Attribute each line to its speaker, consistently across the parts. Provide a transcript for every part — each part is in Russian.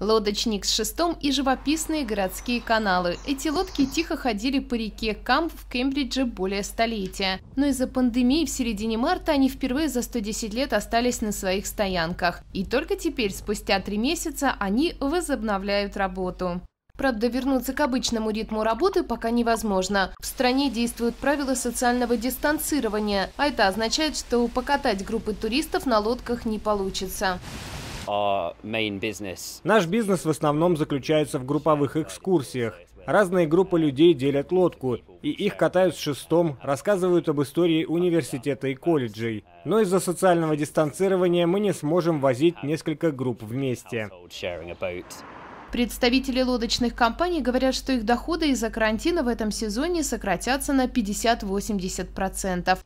Speaker 1: Лодочник с шестом и живописные городские каналы. Эти лодки тихо ходили по реке Камп в Кембридже более столетия. Но из-за пандемии в середине марта они впервые за 110 лет остались на своих стоянках. И только теперь, спустя три месяца, они возобновляют работу. Правда, вернуться к обычному ритму работы пока невозможно. В стране действуют правила социального дистанцирования, а это означает, что покатать группы туристов на лодках не получится.
Speaker 2: Наш бизнес в основном заключается в групповых экскурсиях. Разные группы людей делят лодку, и их катают с шестом, рассказывают об истории университета и колледжей. Но из-за социального дистанцирования мы не сможем возить несколько групп вместе.
Speaker 1: Представители лодочных компаний говорят, что их доходы из-за карантина в этом сезоне сократятся на 50-80%.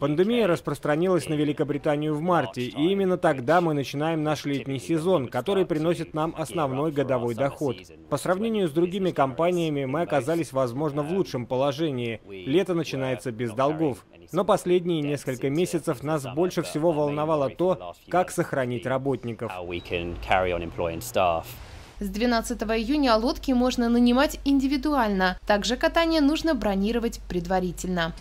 Speaker 2: Пандемия распространилась на Великобританию в марте, и именно тогда мы начинаем наш летний сезон, который приносит нам основной годовой доход. По сравнению с другими компаниями мы оказались, возможно, в лучшем положении. Лето начинается без долгов. Но последние несколько месяцев нас больше всего волновало то, как сохранить работников.
Speaker 1: С 12 июня лодки можно нанимать индивидуально. Также катание нужно бронировать предварительно.